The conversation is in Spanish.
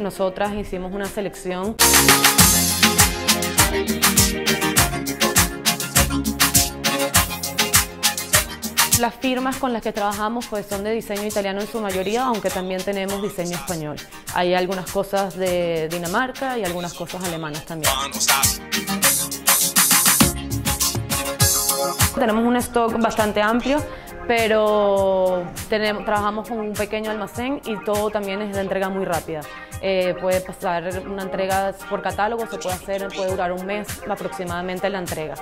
nosotras hicimos una selección. Las firmas con las que trabajamos pues, son de diseño italiano en su mayoría, aunque también tenemos diseño español. Hay algunas cosas de Dinamarca y algunas cosas alemanas también. Tenemos un stock bastante amplio, pero tenemos, trabajamos con un pequeño almacén y todo también es de entrega muy rápida. Eh, puede pasar una entrega por catálogo, se puede hacer, puede durar un mes aproximadamente la entrega.